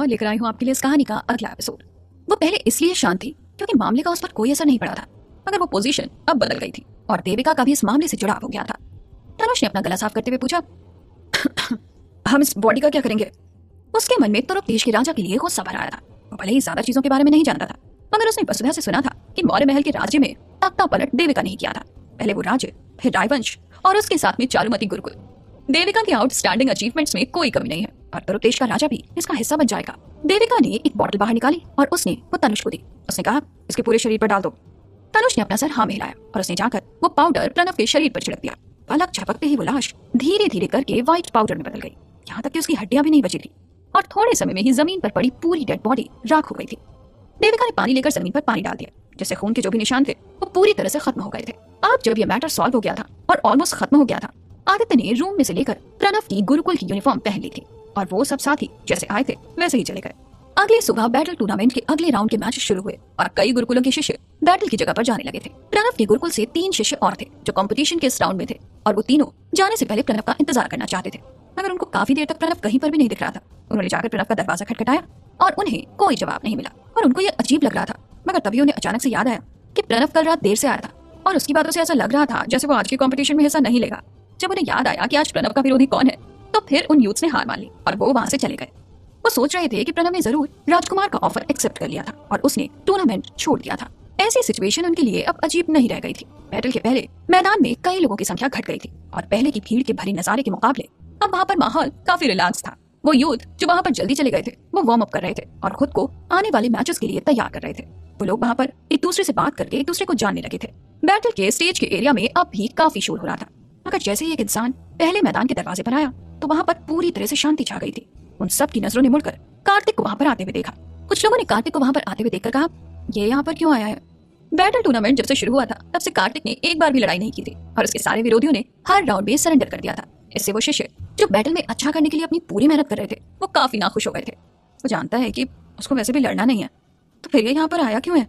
और लेकर आई हूँ आपके लिए इस कहानी का अगला एपिसोड वो पहले इसलिए शांत थी क्योंकि मामले का उस पर कोई असर नहीं पड़ा था, मगर वो पोजीशन अब बदल गई थी और देविका का भी इस मामले से जुड़ाव हो गया था। तनुष ने अपना गला साफ़ करते हुए पूछा, हम इस बॉडी का क्या करेंगे? उसके मन में तुरंत देश के राजा के लिए गुस्सा भर आया था। वो भले ही ज़्यादा चीज़ों के बारे में नहीं जानता था, मगर उसने वसुधा से सुना था कि मौर्य महल के राज्य में तख्ता पलट देविका नहीं किया था। पहले वो राज्य फिर रायवंश और उसके साथ में चारुमती गुरुकुल। देविका के आउटस्टैंडिंग अचीवमेंट्स में कोई कमी नहीं है। और तुरुप का राजा भी इसका हिस्सा बन जाएगा। देविका ने एक बॉटल बाहर निकाली और उसने वो तनुष को दी। उसने कहा, इसके पूरे शरीर पर डाल दो। तनुष ने अपना सर हाँ में हिलाया और उसने जाकर वो पाउडर प्रणव के शरीर पर छिड़क दिया। पलक झपकते ही वो लाश धीरे धीरे करके व्हाइट पाउडर में बदल गई। यहाँ तक कि उसकी हड्डियाँ भी नहीं बची थी और थोड़े समय में ही ज़मीन पर पड़ी पूरी डेड बॉडी राख हो गई थी। देविका ने पानी लेकर ज़मीन पर पानी डाल दिया, जिससे खून के जो भी निशान थे वो पूरी तरह से खत्म हो गए थे। अब जब ये मैटर सॉल्व हो गया था और ऑलमोस्ट खत्म हो गया था, आदित्य ने रूम में से लेकर प्रणव की गुरुकुल की यूनिफॉर्म पहन ली थी। और वो सब साथी जैसे आए थे, वैसे ही चले गए। अगले सुबह बैटल टूर्नामेंट के अगले राउंड के मैच शुरू हुए और कई गुरुकुलों के शिष्य बैटल की जगह पर जाने लगे थे। प्रणव के गुरुकुल से तीन शिष्य और थे जो कंपटीशन के इस राउंड में थे और वो तीनों जाने से पहले प्रणव का इंतज़ार करना चाहते थे। मगर उनको काफ़ी देर तक प्रणव कहीं पर भी नहीं दिख रहा था। उन्होंने जाकर प्रणव का दरवाज़ा खटखटाया और उन्हें कोई जवाब नहीं मिला और उनको ये अजीब लग रहा था, मगर तभी उन्हें अचानक से याद आया कि प्रणव कल रात देर से आया था और उसकी बातों से ऐसा लग रहा था जैसे वो आज के कंपटीशन में हिस्सा नहीं लेगा। जब उन्हें याद आया कि आज प्रणव का विरोधी कौन है तो फिर उन यूथ्स ने हार मान ली और वो वहाँ से चले गए। वो सोच रहे थे कि प्रणव ने ज़रूर राजकुमार का ऑफ़र एक्सेप्ट कर लिया था और उसने टूर्नामेंट छोड़ दिया था। ऐसी सिचुएशन उनके लिए अब अजीब नहीं रह गई थी। बैटल के पहले मैदान में कई लोगों की संख्या घट गई थी और पहले की भीड़ के भरी नजारे के मुकाबले अब वहाँ पर माहौल काफ़ी रिलैक्स था। वो यूथ जो वहाँ पर जल्दी चले गए थे, वो वार्म अप कर रहे थे और खुद को आने वाले मैचेस के लिए तैयार कर रहे थे। वो लोग वहाँ पर एक दूसरे से बात करके एक दूसरे को जानने लगे थे। बैटल के स्टेज के एरिया में अब भी काफ़ी शोर हो रहा था। मगर जैसे ही एक इंसान पहले मैदान के दरवाजे पर आया तो वहाँ पर पूरी तरह से शांति छा गई थी। उन सब की नज़रों ने मुड़कर कार्तिक को वहाँ पर आते हुए देखा। कुछ लोगों ने कार्तिक को वहाँ पर आते हुए देखकर कहा, ये यहाँ पर क्यों आया है? बैटल टूर्नामेंट जब से शुरू हुआ था, तब से कार्तिक ने एक बार भी लड़ाई नहीं की थी और उसके सारे विरोधियों ने हर राउंड में सरेंडर कर दिया था। इससे वो शिष्य जो बैटल में अच्छा करने के लिए अपनी पूरी मेहनत कर रहे थे, वो काफ़ी नाखुश हो गए थे। वो जानता है कि उसको वैसे भी लड़ना नहीं है। तो फिर ये यहाँ पर आया क्यों है?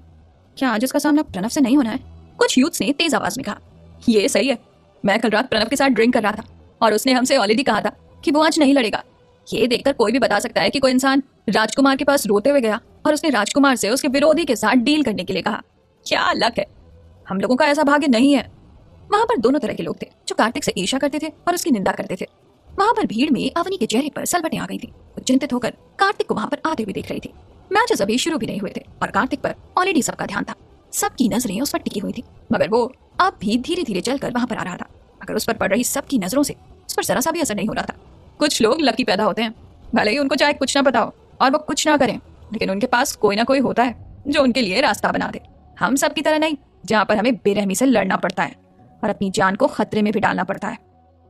क्या आज उसका सामना प्रणव से नहीं होना है? कुछ यूथ ने तेज आवाज़ में कहा, ये सही है मैं कल रात प्रणव के साथ ड्रिंक कर रहा था और उसने हमसे ऑलरेडी कहा था कि वो आज नहीं लड़ेगा। ये देखकर कोई भी बता सकता है कि कोई इंसान राजकुमार के पास रोते हुए गया और उसने राजकुमार से उसके विरोधी के साथ डील करने के लिए कहा। क्या लक है? हम लोगों का ऐसा भाग्य नहीं है। वहाँ पर दोनों तरह के लोग थे, जो कार्तिक से ईर्षा करते थे और उसकी निंदा करते थे। वहाँ पर भीड़ में अवनी के चेहरे पर सलबटे आ गई थी। चिंतित होकर कार्तिक को वहाँ पर आते हुए देख रही थी। मैचेस अभी शुरू भी नहीं हुए थे और कार्तिक पर ऑलरेडी सबका ध्यान था। सबकी नज़रें उस पर टिकी हुई थी, मगर वो अब भी धीरे धीरे चलकर वहाँ पर आ रहा था। अगर उस पर पड़ रही सबकी नज़रों से, उस पर जरा सा भी असर नहीं हो रहा था। कुछ लोग लकी पैदा होते हैं, भले ही उनको चाहे कुछ ना हो और वो कुछ ना करें, लेकिन उनके पास कोई ना कोई होता है, जो उनके लिए रास्ता बना दे। हम सब की तरह नहीं, जहाँ पर हमें बेरहमी से लड़ना पड़ता है, और अपनी जान को खतरे में भी डालना पड़ता है।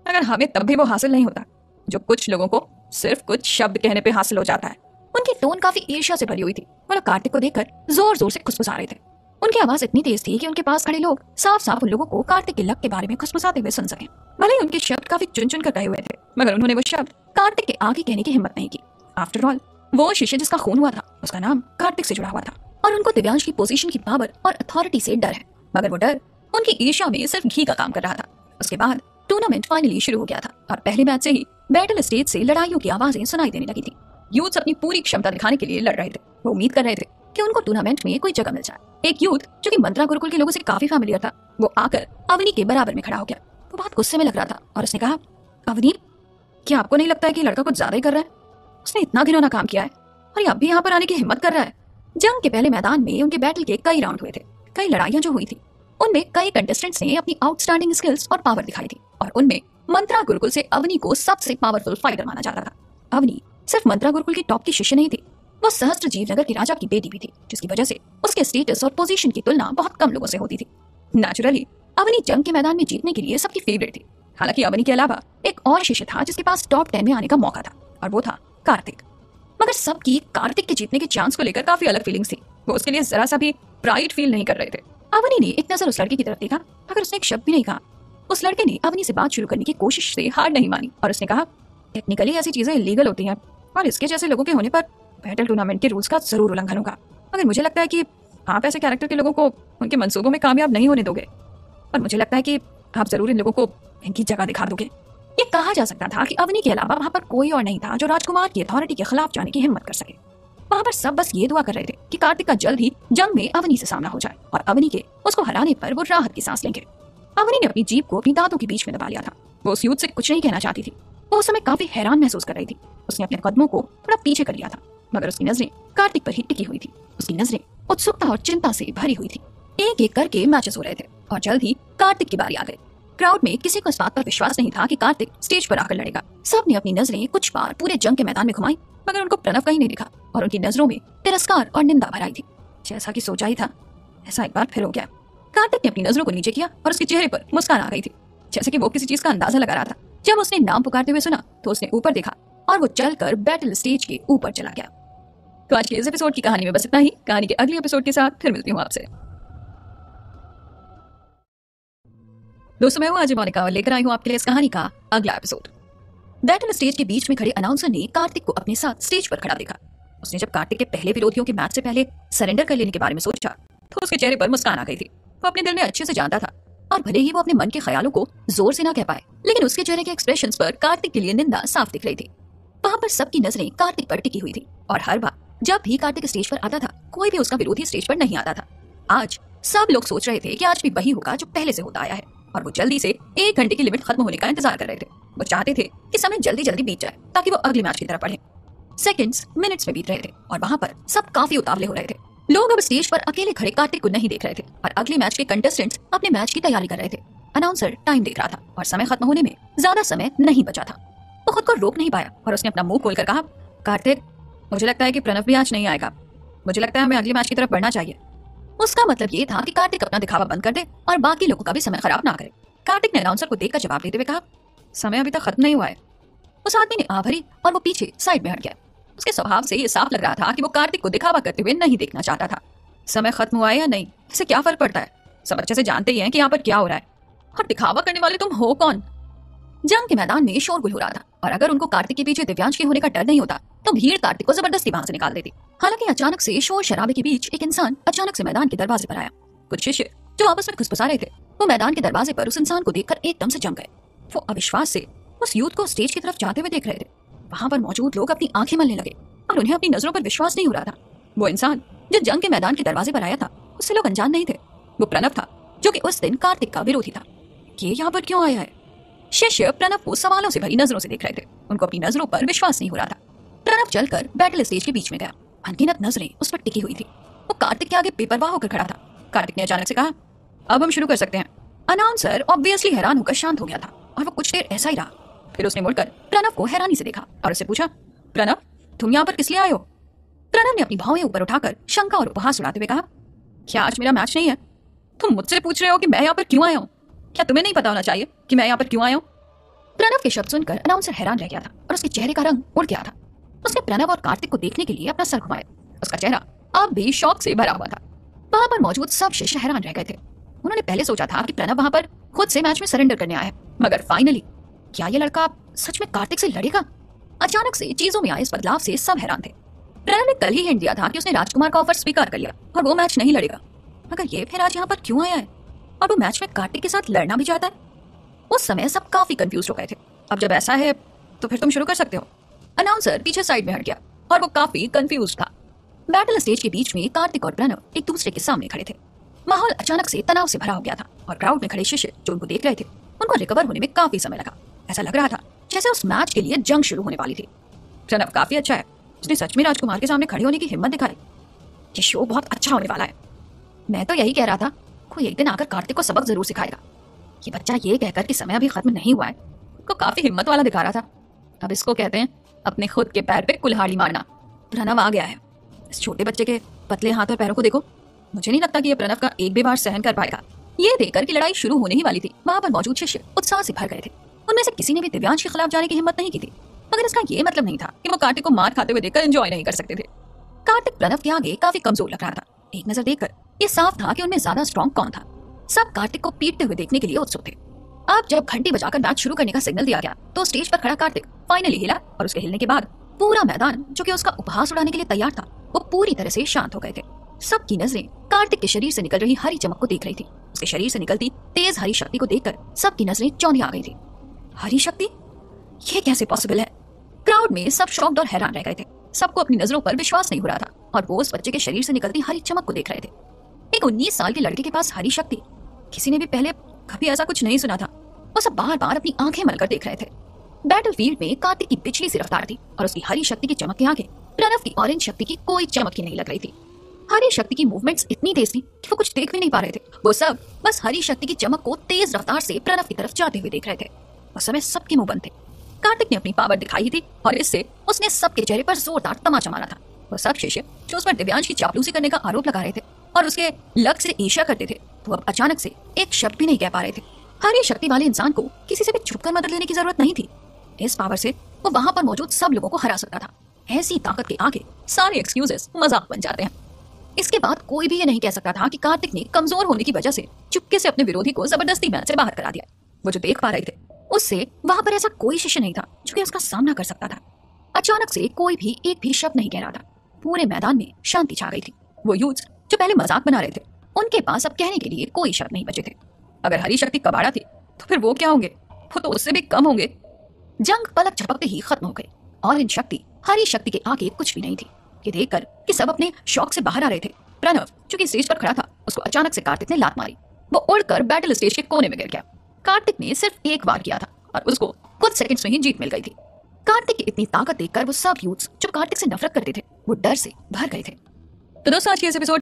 अगर हमें तब भी वो हासिल नहीं होता, जो कुछ लोगों को सिर्फ़ कुछ शब्द कहने पे हासिल हो जाता है। उनकी टोन काफ़ी ईर्ष्या से भरी हुई थी लोग कार्तिक को देखकर ज़ोर ज़ोर से खुशफुसा रहे थे। उनकी आवाज़ इतनी तेज थी कि उनके पास खड़े लोग साफ़ साफ़ उन लोगों को कार्तिक के लक के बारे में खुशफुसाते हुए सुन सके। भले ही उनके शब्द काफ़ी चुन चुन कर कहे हुए थे, मगर उन्होंने वो शब्द कार्तिक के आगे कहने की हिम्मत नहीं की। आफ्टर ऑल वो शिष्य जिसका खून हुआ था, उसका नाम कार्तिक से जुड़ा हुआ था, और उनको दिव्यांश की पोजीशन की पावर और अथॉरिटी से डर है। मगर वो डर उनकी ईर्ष्या में सिर्फ़ घी का काम कर रहा था। उसके बाद टूर्नामेंट फाइनली शुरू हो गया था, और पहले मैच से ही बैटल स्टेज से लड़ाइयों की आवाज़ें सुनाई देने लगी थी। यूथ अपनी पूरी क्षमता दिखाने के लिए लड़ रहे थे, वो उम्मीद कर रहे थे कि उनको टूर्नामेंट में कोई जगह मिल जाए। एक यूथ जो कि मंत्रा गुरुकुल के लोगों से काफ़ी फैमिलियर था, वो आकर अवनी के बराबर में खड़ा हो गया। वो बहुत गुस्से में लग रहा था और उसने कहा, अवनी, क्या आपको नहीं लगता है कि लड़का कुछ ज़्यादा ही कर रहा है? उसने इतना घिनौना काम किया है और अब भी यहाँ पर आने की हिम्मत कर रहा है। जंग के पहले मैदान में उनके बैटल के कई राउंड हुए थे, कई लड़ाइयाँ जो हुई थी। उनमें कई कंटेस्टेंट्स ने अपनी आउटस्टैंडिंग स्किल्स और पावर दिखाई थी और उनमें मंत्रा गुरुकुल से अवनी को सबसे पावरफुल फाइटर माना जाता था। अवनी सिर्फ़ मंत्रा गुरुकुल की टॉप की शिष्य नहीं थी वो सहस्त्र जीव नगर की राजा की बेटी भी थी, जिसकी वजह से उसके स्टेटस और पोजीशन की तुलना बहुत कम लोगों से होती थी। नेचुरली अवनी जंग के मैदान में जीतने के लिए सबकी फेवरेट थी। हालाँकि अवनी के अलावा एक और शिष्य था, जिसके पास टॉप टेन में आने का मौका था, और वो था कार्तिक। मगर सबकी कार्तिक के जीतने के चांस को लेकर काफ़ी अलग फीलिंग्स थी। वो उसके लिए जरा सा भी प्राइड फील नहीं कर रहे थे। अवनी ने एक नज़र उस लड़के की तरफ़ देखा, मगर उसने एक शब्द भी नहीं कहा। उस लड़के ने अवनी से बात शुरू करने की कोशिश से हार नहीं मानी, और उसने कहा, टेक्निकली ऐसी चीज़ें इलीगल होती हैं, और इसके जैसे लोगों के होने पर बैटल टूर्नामेंट के रूल्स का ज़रूर उल्लंघन होगा। मगर मुझे लगता है कि आप ऐसे कैरेक्टर के लोगों को, उनके मंसूबों में कामयाब नहीं होने दोगे। और मुझे लगता है कि आप ज़रूर इन लोगों को इनकी जगह दिखा दोगे। ये कहा जा सकता था कि अवनी के अलावा वहाँ पर कोई और नहीं था जो राजकुमार की अथॉरिटी के खिलाफ जाने की हिम्मत कर सके। वहाँ पर सब बस ये दुआ कर रहे थे कि कार्तिक का जल्द ही जंग में अवनी से सामना हो जाए और अवनी के उसको हराने पर वो राहत की सांस लेंगे। अवनी ने अपनी जीप को अपनी दांतों के बीच में दबा लिया था। वो उस युद्ध से कुछ नहीं कहना चाहती थी। वो उस समय काफ़ी हैरान महसूस कर रही थी। उसने अपने कदमों को थोड़ा पीछे कर लिया था। मगर उसकी नज़रें कार्तिक पर ही टिकी हुई थी। उसकी नज़रें उत्सुकता और चिंता से भरी हुई थी। एक एक करके मैचेस हो रहे थे और जल्द ही कार्तिक की बारी आ गई। क्राउड में किसी को इस बात पर विश्वास नहीं था कि कार्तिक स्टेज पर आकर लड़ेगा। सबने अपनी नज़रें कुछ बार पूरे जंग के मैदान में घुमाई, मगर उनको प्रणव कहीं नहीं दिखा और उनकी नज़रों में तिरस्कार और निंदा भराई थी। जैसा कि सोचा ही था, ऐसा एक बार फिर हो गया। कार्तिक ने अपनी नज़रों को नीचे किया और उसके चेहरे पर मुस्कान आ गई थी। जैसे कि वो किसी चीज़ का अंदाज़ा लगा रहा था। जब उसने नाम पुकारते हुए सुना तो उसने ऊपर देखा और वो चलकर बैटल स्टेज के ऊपर चला गया। तो आज के इस एपिसोड की कहानी में बस इतना ही। कहानी के अगले एपिसोड के साथ फिर मिलती हूँ आपसे। दोस्तों, मैं हूँ आज मोनिका और लेकर आई हूँ आपके लिए इस कहानी का अगला एपिसोड बैटल स्टेज के बीच में खड़े अनाउंसर ने कार्तिक को अपने साथ स्टेज पर खड़ा देखा। उसने जब कार्तिक के पहले विरोधियों के मैच से पहले सरेंडर कर लेने के बारे में सोचा तो उसके चेहरे पर मुस्कान आ गई थी। वो अपने दिल में अच्छे से जानता था और भले ही वो अपने मन के ख्यालों को ज़ोर से ना कह पाए, लेकिन उसके चेहरे के एक्सप्रेशन पर कार्तिक के लिए निंदा साफ़ दिख रही थी। वहाँ पर सबकी नज़रें कार्तिक पर टिकी हुई थी और हर बार जब भी कार्तिक स्टेज पर आता था, कोई भी उसका विरोधी स्टेज पर नहीं आता था। आज सब लोग सोच रहे थे कि आज भी वही होगा जो पहले से होता आया है, और वो जल्दी से एक घंटे की लिमिट खत्म होने का इंतज़ार कर रहे थे। वो चाहते थे कि समय जल्दी जल्दी बीत जाए, ताकि वो अगले मैच की तरफ़ बढ़े। सेकंड्स मिनट्स में बीत रहे थे, और वहाँ पर सब काफ़ी उतावले हो रहे थे। लोग अब स्टेज पर अकेले खड़े कार्तिक को नहीं देख रहे थे, और अगले मैच के कंटेस्टेंट्स अपने मैच की तैयारी कर रहे थे। अनाउंसर टाइम देख रहा था, और समय खत्म होने में ज़्यादा समय नहीं बचा था। वो खुद को रोक नहीं पाया, और उसने अपना मुँह खोलकर कहा, कार्तिक मुझे लगता है कि प्रणव भी आज नहीं आएगा। मुझे लगता है हमें अगली मैच की तरफ़ बढ़ना चाहिए। उसका मतलब ये था कि कार्तिक अपना दिखावा बंद कर दे और बाकी लोगों का भी समय खराब ना करे। कार्तिक ने अनाउंसर को देखकर जवाब देते हुए कहा, समय अभी तक खत्म नहीं हुआ है। उस आदमी ने आ भरी और वो पीछे साइड में हट गया। उसके स्वभाव से ये साफ़ लग रहा था कि वो कार्तिक को दिखावा करते हुए नहीं देखना चाहता था। समय खत्म हुआ है या नहीं? इसे क्या फ़र्क पड़ता है? सब अच्छे से जानते ही हैं कि यहाँ पर क्या हो रहा है। और दिखावा करने वाले तुम हो कौन? जंग के मैदान में शोरगुल हो रहा था और अगर उनको कार्तिक के पीछे दिव्यांश के होने का डर नहीं होता तो भीड़ कार्तिक को ज़बरदस्ती वहाँ से निकाल देती। हालाँकि अचानक से शोर शराबे के बीच एक इंसान अचानक से मैदान के दरवाजे पर आया। कुछ शिष्य जो आपस में खुसफुसा रहे थे वो मैदान के दरवाजे पर उस इंसान को देखकर एकदम से जम गए। वो अविश्वास से उस यूथ को स्टेज की तरफ़ जाते हुए देख रहे थे। वहाँ पर मौजूद लोग अपनी आँखें मलने लगे और उन्हें अपनी नज़रों पर विश्वास नहीं हो रहा था। वो इंसान जो जंग के मैदान के दरवाजे पर आया था, उससे लोग अनजान नहीं थे। वो प्रणव था, जो कि उस दिन कार्तिक का विरोधी था। ये यहाँ पर क्यों आया है? शिष्य प्रणव को सवालों से भरी नज़रों से देख रहे थे। उनको अपनी नज़रों पर विश्वास नहीं हो रहा था। प्रणव चलकर बैटल स्टेज के बीच में गया। अनगिनत नज़रें उस पर टिकी हुई थी। वो कार्तिक के आगे बेपरवाह होकर खड़ा था। कार्तिक ने अचानक से कहा, अब हम शुरू कर सकते हैं। अनाउंसर ऑब्वियसली हैरान होकर शांत हो गया था और वो कुछ देर ऐसा ही रहा। फिर उसने मुड़कर प्रणव को हैरानी से देखा और उससे पूछा, प्रणव, तुम यहाँ पर किस लिए हो? प्रणव ने अपनी भावें ऊपर उठाकर शंका और उपहास उड़ाते हुए कहा, क्या आज मेरा मैच नहीं है? तुम मुझसे पूछ रहे हो कि मैं यहाँ पर क्यों आया हूँ? क्या तुम्हें नहीं पता होना चाहिए कि मैं यहाँ पर क्यों आया हूँ? प्रणव के शब्द सुनकर अनाउंसर हैरान रह गया था और उसके चेहरे का रंग उड़ गया था। उसने प्रणव और कार्तिक को देखने के लिए अपना सर घुमाया। उसका चेहरा अब भी शौक से भरा हुआ था। वहाँ पर मौजूद सब शिष्य हैरान रह गए थे। उन्होंने पहले सोचा था कि प्रणव वहाँ पर खुद से मैच में सरेंडर करने आया है। मगर फाइनली क्या ये लड़का सच में कार्तिक से लड़ेगा? अचानक से चीज़ों में आए इस बदलाव से सब हैरान थे। प्रणव ने कल ही हिंट दिया था कि उसने राजकुमार का ऑफ़र स्वीकार कर लिया और वो मैच नहीं लड़ेगा। मगर ये फिर आज यहाँ पर क्यों आया है? और वो मैच में कार्तिक के साथ लड़ना भी चाहता है? उस समय सब काफ़ी कंफ्यूज हो गए थे। अब जब ऐसा है तो फिर तुम शुरू कर सकते हो। अनाउंसर पीछे साइड में हट गया और वो काफ़ी कंफ्यूज था। बैटल स्टेज के बीच में कार्तिक और प्रणव एक दूसरे के सामने खड़े थे। माहौल अचानक से तनाव से भरा हो गया था और क्राउड में खड़े शिष्य जो उनको देख रहे थे, उनको रिकवर होने में काफ़ी समय लगा। ऐसा लग रहा था जैसे उस मैच के लिए जंग शुरू होने वाली थी। प्रणव काफ़ी अच्छा है। उसने सच में राजकुमार के सामने खड़े होने की हिम्मत दिखाई। ये शो बहुत अच्छा होने वाला है। मैं तो यही कह रहा था, कोई एक दिन आकर कार्तिक को सबक ज़रूर सिखाएगा। ये बच्चा ये कहकर कि समय अभी खत्म नहीं हुआ है को काफ़ी हिम्मत वाला दिखा रहा था। अब इसको कहते हैं अपने खुद के पैर पे कुल्हाड़ी मारना। प्रणव आ गया है। इस छोटे बच्चे के पतले हाथ और पैरों को देखो। मुझे नहीं लगता कि ये प्रणव का एक भी बार सहन कर पाएगा। ये देखकर की लड़ाई शुरू होने ही वाली थी। वहाँ पर मौजूद शिष्य उत्साह से भर गए थे। उनमें से किसी ने भी दिव्यांश के खिलाफ जाने की हिम्मत नहीं की थी। मगर इसका ये मतलब नहीं था कि वो कार्तिक को मार खाते हुए देखकर एंजॉय नहीं कर सकते थे। कार्तिक प्रणव के आगे काफ़ी कमज़ोर लग रहा था। एक नज़र देखकर ये साफ़ था कि उनमें ज़्यादा स्ट्रॉन्ग कौन था। सब कार्तिक को पीटते हुए देखने के लिए उत्सुक थे। अब जब घंटी बजाकर मैच शुरू करने का सिग्नल दिया गया तो स्टेज पर खड़ा कार्तिक फाइनली हिला और उसके हिलने के बाद पूरा मैदान, जो कि उसका उपहास उड़ाने के लिए तैयार था, वो पूरी तरह से शांत हो गए थे। सबकी नज़रें कार्तिक के शरीर से निकल रही हरी चमक को देख रही थी। उसके शरीर से निकलती तेज हरी शक्ति को देखकर सबकी नज़रें चौंधी आ गई थी। हरी शक्ति? ये कैसे पॉसिबल है? क्राउड में सब शॉक्ड और हैरान रह गए थे। सबको अपनी नज़रों पर विश्वास नहीं हो रहा था और वो उस बच्चे के शरीर से निकलती हरी चमक को देख रहे थे। एक उन्नीस साल के लड़के के पास हरी शक्ति, किसी ने भी पहले कभी ऐसा कुछ नहीं सुना था। वो सब बार बार अपनी आँखें मलकर देख रहे थे। बैटल फ़ील्ड में कार्तिक की पिछली सी रफ्तार थी और उसकी हरी शक्ति की चमक के आगे प्रणव की ऑरेंज शक्ति की कोई चमक ही नहीं लग रही थी। हरी शक्ति की मूवमेंट्स इतनी तेज थी कि वो कुछ देख भी नहीं पा रहे थे। वो सब बस हरी शक्ति की चमक को तेज रफ्तार से प्रणव की तरफ़ जाते हुए देख रहे थे। उस समय सबके मुँह बंद थे। कार्तिक ने अपनी पावर दिखाई थी और इससे उसने सबके चेहरे पर जोरदार तमाचा मारा था। वो सब शिष्य जो उस पर दिव्यांश की चापलूसी करने का आरोप लगा रहे थे और उसके लग से ईर्ष्या करते थे, वो अब अचानक से एक शब्द भी नहीं कह पा रहे थे। हरी शक्ति वाले इंसान को किसी से भी छुपकर मदद लेने की ज़रूरत नहीं थी। इस पावर से वो वहाँ पर मौजूद सब लोगों को हरा सकता था। ऐसी ताकत के आगे सारे एक्सक्यूजेस मज़ाक बन जाते हैं। इसके बाद कोई भी ये नहीं कह सकता था कि कार्तिक ने कमज़ोर होने की वजह से चुपके से अपने विरोधी को ज़बरदस्ती मैच से बाहर करा दिया। वो जो देख पा रहे थे, उससे वहाँ पर ऐसा कोई शिष्य नहीं था जो कि उसका सामना कर सकता था। अचानक से कोई भी एक भी शब्द नहीं कह रहा था। पूरे मैदान में शांति छा गई थी। वो यूथ जो पहले मज़ाक बना रहे थे, उनके पास अब कहने के लिए कोई शब्द नहीं बचे थे। अगर हरी शक्ति कबाड़ा थी तो फिर वो क्या होंगे? वो तो उससे भी कम होंगे। जंग पलक झपकते ही खत्म हो गई और इन शक्ति, हरी शक्ति के आगे कुछ भी नहीं थी। ये देखकर कि सब अपने शौक से बाहर आ रहे थे। प्रणव जो कि स्टेज पर खड़ा था, उसको अचानक से कार्तिक ने लात मारी। वो उड़कर बैटल स्टेज के कोने में गिर गया। कार्तिक ने सिर्फ़ एक बार किया था, और उसको कुछ सेकंड्स में ही जीत मिल गई थी। कार्तिक की इतनी ताकत देखकर वो सब यूथ्स जो कार्तिक से नफरत करते थे, वो डर से भर गए थे। तो दोस्तों, आज की इस एपिसोड